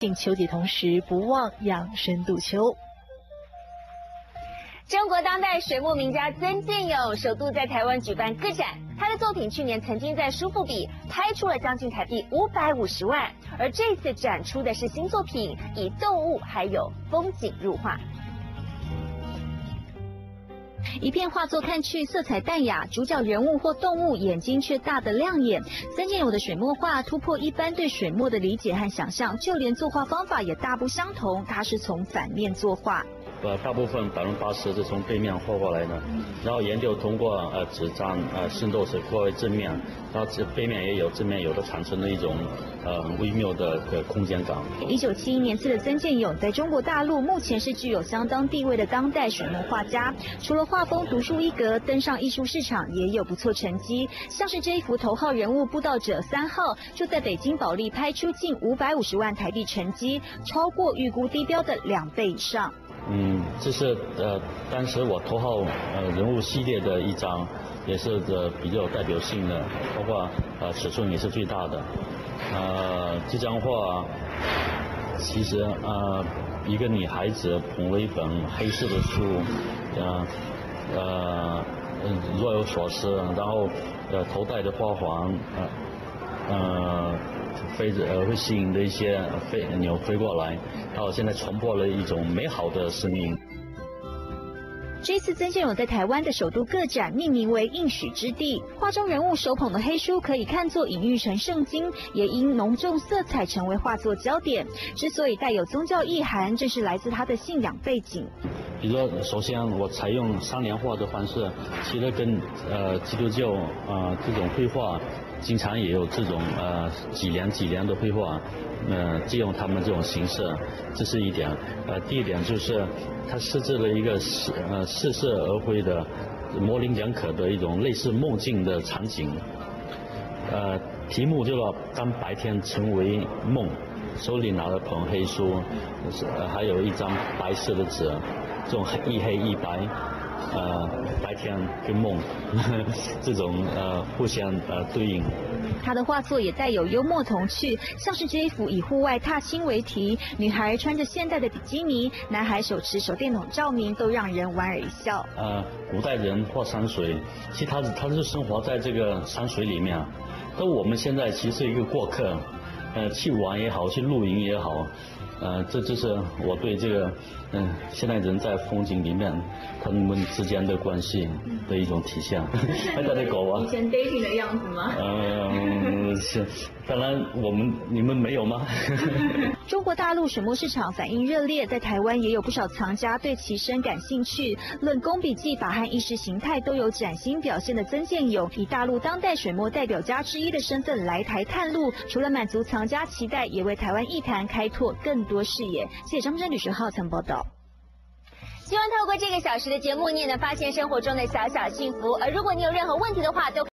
进秋季同时，不忘养生度秋。中国当代水墨名家曾建勇首度在台湾举办个展，他的作品去年曾经在书富比拍出了将近台币五百五十万，而这次展出的是新作品，以动物还有风景入画。一片画作看去色彩淡雅，主角人物或动物眼睛却大得亮眼。曾建友的水墨画突破一般对水墨的理解和想象，就连作画方法也大不相同。它是从反面作画。呃，大部分百分之八十是从背面画过来的，然后研究通过呃纸张呃渗透式画为正面，然后这背面也有正面有的产生了一种呃很微妙的呃空间感。一九七一年次的曾建勇在中国大陆目前是具有相当地位的当代水墨画家，除了画风独树一格，登上艺术市场也有不错成绩。像是这一幅头号人物布道者三号，就在北京保利拍出近五百五十万台币成绩，超过预估低标的两倍以上。嗯，这是呃，当时我头号呃人物系列的一张，也是的比较有代表性的，包括呃尺寸也是最大的。呃，这张画其实呃一个女孩子捧了一本黑色的书，呃呃若有所思，然后呃头戴的花环，呃呃。飞着呃会吸引的一些飞鸟飞过来，然后现在传播了一种美好的声音。这次曾建勇在台湾的首都个展，命名为应许之地。画中人物手捧的黑书可以看作隐喻成圣经，也因浓重色彩成为画作焦点。之所以带有宗教意涵，正是来自他的信仰背景。比如说，首先我采用三联画的方式，其实跟呃基督教啊这种绘画。经常也有这种呃几年几年的绘画，呃借用他们这种形式，这是一点。呃，第一点就是他设置了一个呃似是而非的模棱两可的一种类似梦境的场景。呃，题目就说当白天成为梦，手里拿了本黑书，呃还有一张白色的纸，这种一黑一白。呃，白天跟梦 这种呃互相呃对应。他的画作也带有幽默童趣，像是这一幅以户外踏青为题，女孩穿着现代的比基尼，男孩手持手电筒照明，都让人莞尔一笑。呃，古代人画山水，其实他他是生活在这个山水里面，那我们现在其实是一个过客，呃，去玩也好，去露营也好。呃，这就是我对这个，嗯，现在人在风景里面，他们之间的关系的一种体现。还在那狗啊？以前 dating 的样子吗？嗯，是。当然，我们你们没有吗？中国大陆水墨市场反应热烈，在台湾也有不少藏家对其深感兴趣。论工笔技法和意识形态都有崭新表现的曾建勇，以大陆当代水墨代表家之一的身份来台探路，除了满足藏家期待，也为台湾艺坛开拓更多视野。谢谢张真、女士浩曾报道。希望透过这个小时的节目，你也能发现生活中的小小幸福。而如果你有任何问题的话，都。